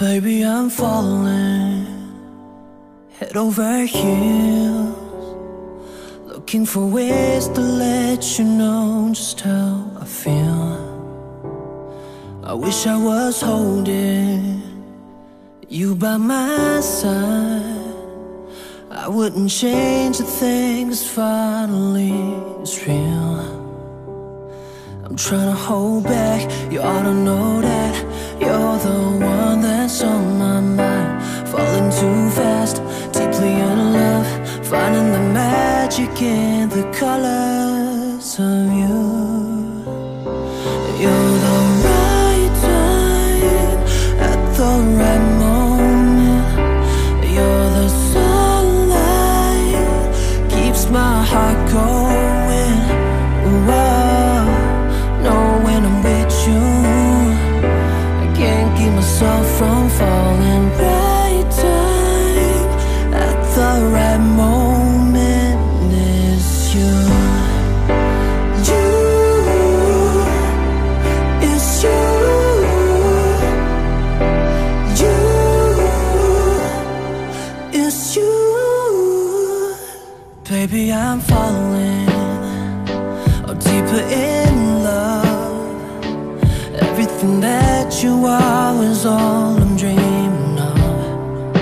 Baby, I'm falling head over heels, looking for ways to let you know just how I feel. I wish I was holding you by my side. I wouldn't change a thing, finally it's real. I'm trying to hold back, you ought to know that in the colors of you Baby, I'm falling or deeper in love. Everything that you are is all I'm dreaming of.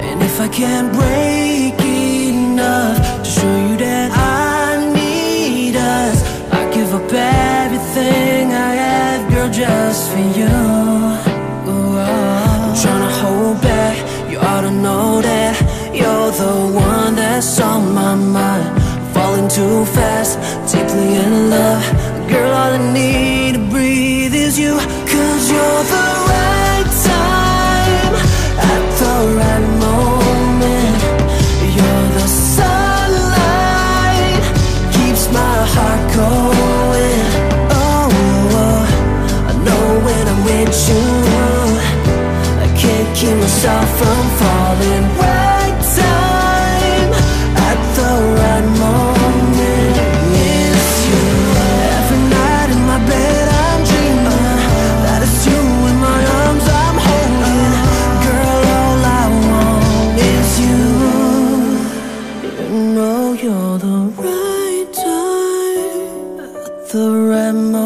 And if I can't break enough to show you that I need us, I give up everything I have, girl, just for you. Ooh, oh. I'm trying to hold back. You ought to know that you're the one that's on my mind. Falling too fast, deeply in love. Girl, all I need to breathe is you. Cause you're the right time at the right moment. You're the sunlight, keeps my heart going. Oh, oh I know when I'm with you. I can't keep myself from falling right time the right moment.